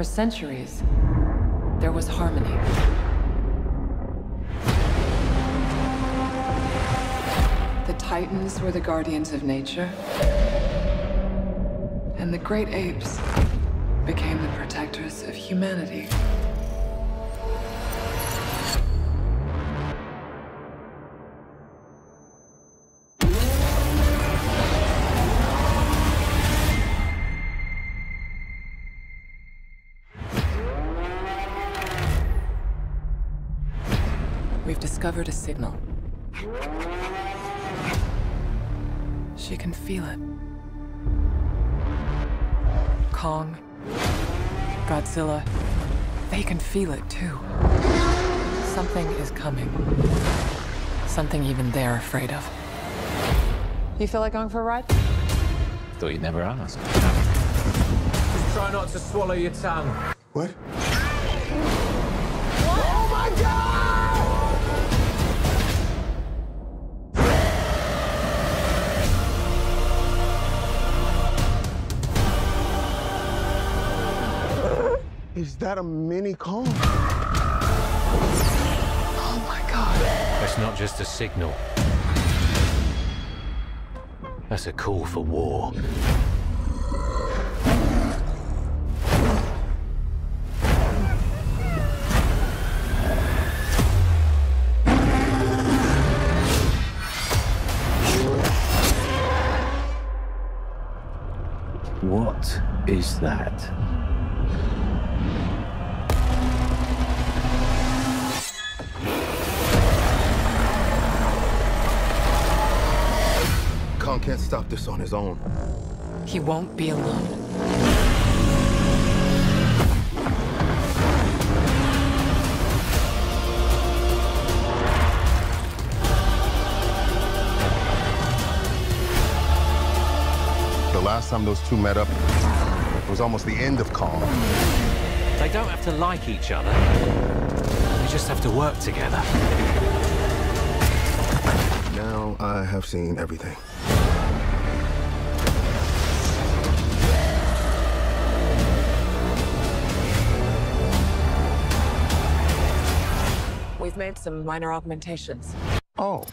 For centuries, there was harmony. The Titans were the guardians of nature, and the great apes became the protectors of humanity. We've discovered a signal. She can feel it. Kong, Godzilla, they can feel it too. Something is coming. Something even they're afraid of. You feel like going for a ride? Thought you'd never ask. Just try not to swallow your tongue. What? Oh my god! Is that a mini Kong? Oh my god. That's not just a signal. That's a call for war. What is that? Can't stop this on his own. He won't be alone. The last time those two met up was almost the end of Kong. They don't have to like each other. They just have to work together. Now I have seen everything. Made some minor augmentations. Oh,